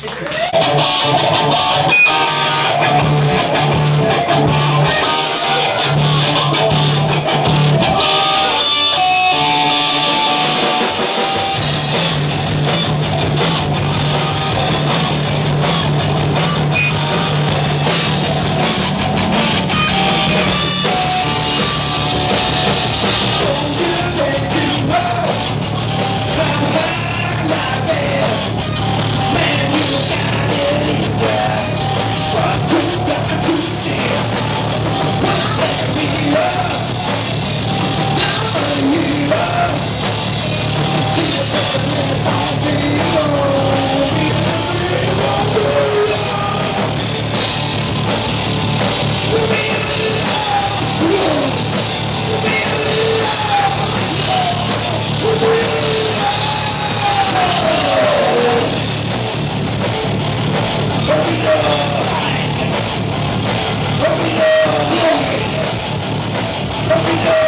Thank you. Let me go!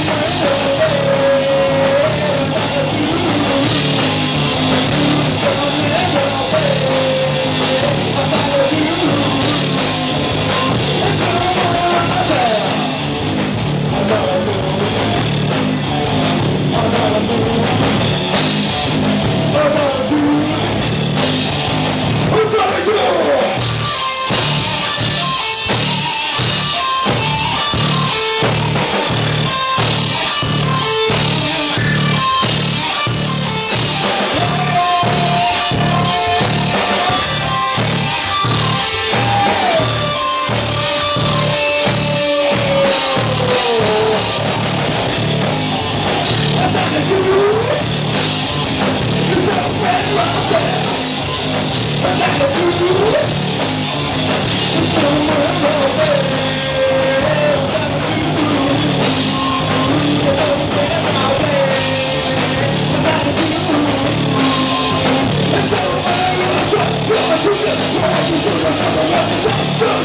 Brazil.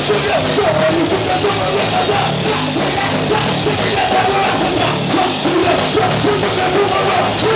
训练，训练，训练出个猛男。训练，训练，训练出个猛男。训练，训练，训练出个猛男。